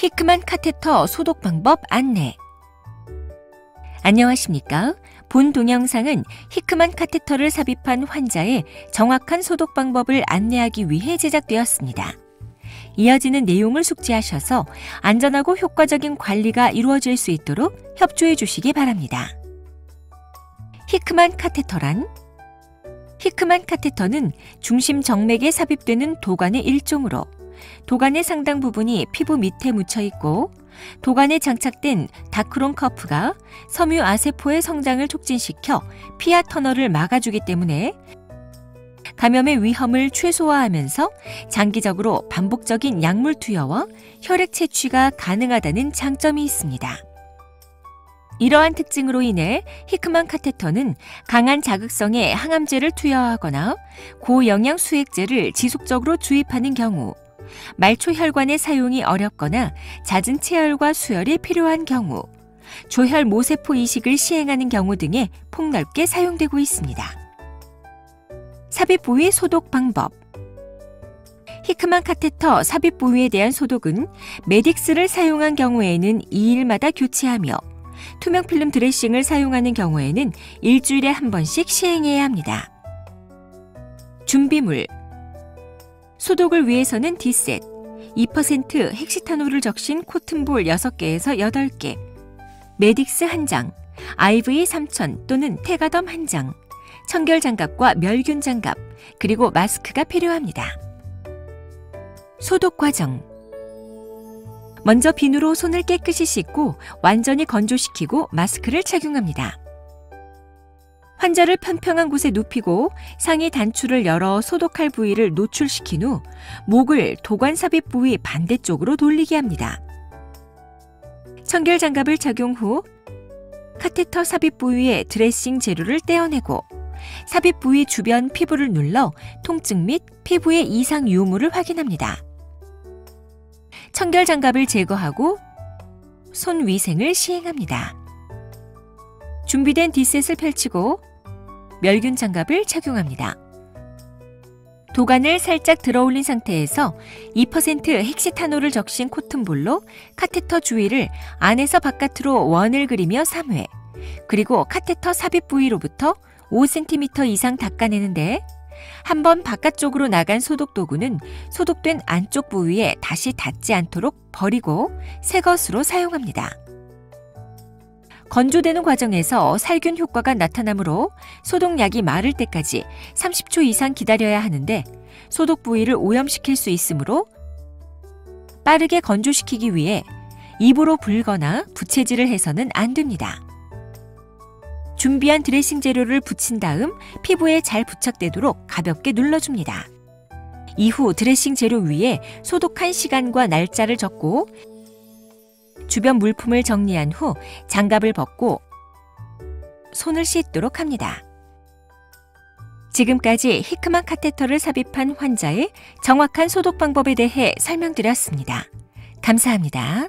히크만 카테터 소독 방법 안내. 안녕하십니까? 본 동영상은 히크만 카테터를 삽입한 환자의 정확한 소독 방법을 안내하기 위해 제작되었습니다. 이어지는 내용을 숙지하셔서 안전하고 효과적인 관리가 이루어질 수 있도록 협조해 주시기 바랍니다. 히크만 카테터란 히크만 카테터는 중심 정맥에 삽입되는 도관의 일종으로 도관의 상당 부분이 피부 밑에 묻혀 있고 도관에 장착된 다크론 커프가 섬유 아세포의 성장을 촉진시켜 피하 터널을 막아주기 때문에 감염의 위험을 최소화하면서 장기적으로 반복적인 약물 투여와 혈액 채취가 가능하다는 장점이 있습니다. 이러한 특징으로 인해 히크만 카테터는 강한 자극성의 항암제를 투여하거나 고영양 수액제를 지속적으로 주입하는 경우 말초 혈관의 사용이 어렵거나 잦은 체열과 수혈이 필요한 경우, 조혈 모세포 이식을 시행하는 경우 등에 폭넓게 사용되고 있습니다. 삽입 부위 소독 방법 히크만 카테터 삽입 부위에 대한 소독은 메딕스를 사용한 경우에는 2일마다 교체하며 투명 필름 드레싱을 사용하는 경우에는 일주일에 한 번씩 시행해야 합니다. 준비물 소독을 위해서는 디셋, 2% 헥시타놀을 적신 코튼볼 6개에서 8개, 메딕스 1장, IV 3000 또는 테가덤 1장, 청결 장갑과 멸균 장갑, 그리고 마스크가 필요합니다. 소독 과정 먼저 비누로 손을 깨끗이 씻고 완전히 건조시키고 마스크를 착용합니다. 환자를 평평한 곳에 눕히고 상의 단추를 열어 소독할 부위를 노출시킨 후 목을 도관 삽입 부위 반대쪽으로 돌리게 합니다. 청결 장갑을 착용 후 카테터 삽입 부위에 드레싱 재료를 떼어내고 삽입 부위 주변 피부를 눌러 통증 및 피부의 이상 유무를 확인합니다. 청결 장갑을 제거하고 손 위생을 시행합니다. 준비된 디셋을 펼치고 멸균 장갑을 착용합니다. 도관을 살짝 들어 올린 상태에서 2% 헥시타놀을 적신 코튼볼로 카테터 주위를 안에서 바깥으로 원을 그리며 3회, 그리고 카테터 삽입 부위로부터 5cm 이상 닦아내는데 한 번 바깥쪽으로 나간 소독 도구는 소독된 안쪽 부위에 다시 닿지 않도록 버리고 새 것으로 사용합니다. 건조되는 과정에서 살균 효과가 나타나므로 소독약이 마를 때까지 30초 이상 기다려야 하는데 소독 부위를 오염시킬 수 있으므로 빠르게 건조시키기 위해 입으로 불거나 부채질을 해서는 안 됩니다. 준비한 드레싱 재료를 붙인 다음 피부에 잘 부착되도록 가볍게 눌러줍니다. 이후 드레싱 재료 위에 소독한 시간과 날짜를 적고 주변 물품을 정리한 후 장갑을 벗고 손을 씻도록 합니다. 지금까지 히크만 카테터를 삽입한 환자의 정확한 소독 방법에 대해 설명드렸습니다. 감사합니다.